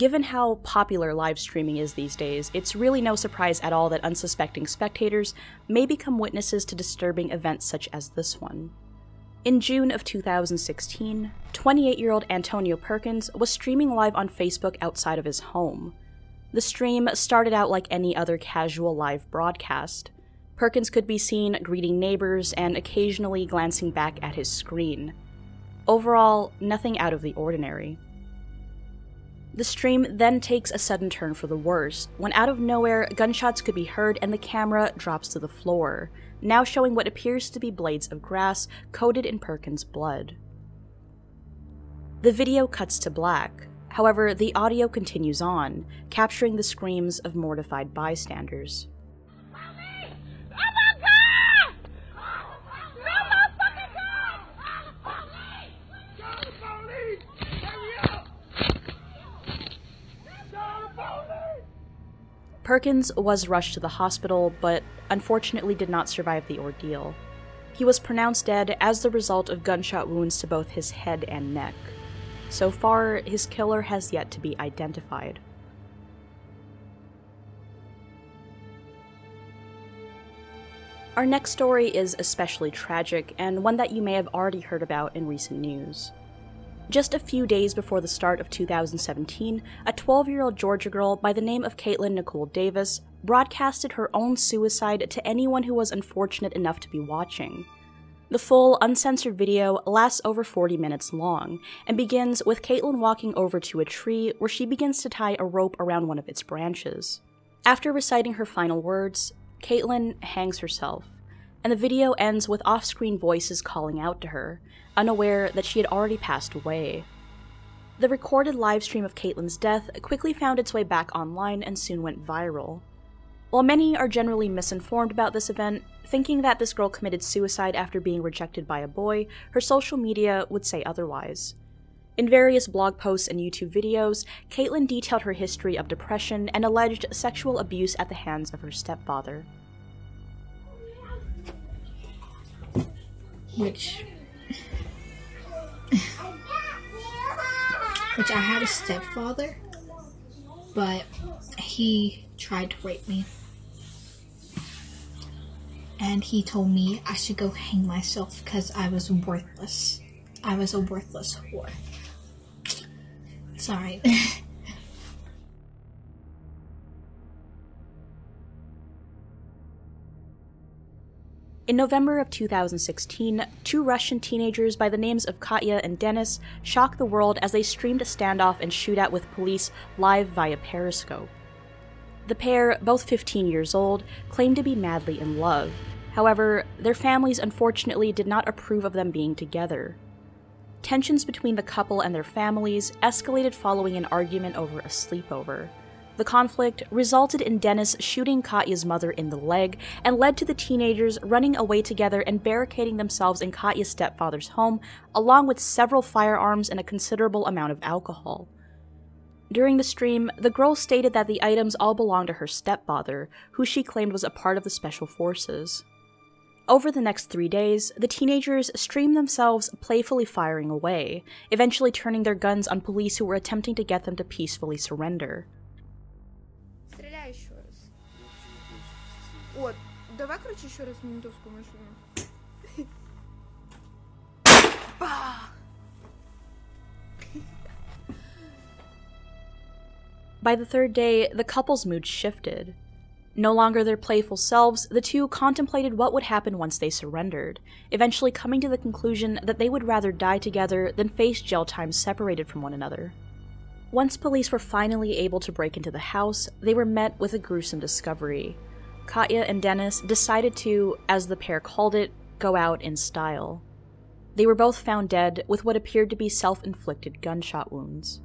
Given how popular live streaming is these days, it's really no surprise at all that unsuspecting spectators may become witnesses to disturbing events such as this one. In June of 2016, 28 year old Antonio Perkins was streaming live on Facebook outside of his home. The stream started out like any other casual live broadcast. Perkins could be seen greeting neighbors and occasionally glancing back at his screen. Overall, nothing out of the ordinary. The stream then takes a sudden turn for the worse, when out of nowhere, gunshots could be heard and the camera drops to the floor, now showing what appears to be blades of grass coated in Perkins' blood. The video cuts to black, However, the audio continues on, capturing the screams of mortified bystanders. Perkins was rushed to the hospital, but unfortunately did not survive the ordeal. He was pronounced dead as the result of gunshot wounds to both his head and neck. So far, his killer has yet to be identified. Our next story is especially tragic, and one that you may have already heard about in recent news. Just a few days before the start of 2017, a 12 year old Georgia girl by the name of Katelyn Nicole Davis broadcasted her own suicide to anyone who was unfortunate enough to be watching. The full, uncensored video lasts over 40 minutes long and begins with Katelyn walking over to a tree where she begins to tie a rope around one of its branches. After reciting her final words, Caitlin hangs herself, and the video ends with off screen voices calling out to her, unaware that she had already passed away. The recorded live stream of Katelyn's death quickly found its way back online and soon went viral. While many are generally misinformed about this event, thinking that this girl committed suicide after being rejected by a boy, her social media would say otherwise. In various blog posts and YouTube videos, Caitlin detailed her history of depression and alleged sexual abuse at the hands of her stepfather. Which. which I had a stepfather, but he tried to rape me and he told me I should go hang myself because I was worthless. I was a worthless whore. Sorry. In November of 2016, two Russian teenagers by the names of Katya and Denis shocked the world as they streamed a standoff and shootout with police live via Periscope. The pair, both 15 years old, claimed to be madly in love, However, their families unfortunately did not approve of them being together. Tensions between the couple and their families escalated following an argument over a sleepover. The conflict resulted in Denis shooting Katya's mother in the leg and led to the teenagers running away together and barricading themselves in Katya's stepfather's home, along with several firearms and a considerable amount of alcohol. During the stream, the girl stated that the items all belonged to her stepfather, who she claimed was a part of the Special Forces. Over the next three days, the teenagers streamed themselves playfully firing away, eventually turning their guns on police who were attempting to get them to peacefully surrender. By the third day, the couple's mood shifted. No longer their playful selves, the two contemplated what would happen once they surrendered, eventually coming to the conclusion that they would rather die together than face jail time separated from one another. Once police were finally able to break into the house, they were met with a gruesome discovery. Katya and Denis decided to, as the pair called it, go out in style. They were both found dead with what appeared to be self inflicted gunshot wounds.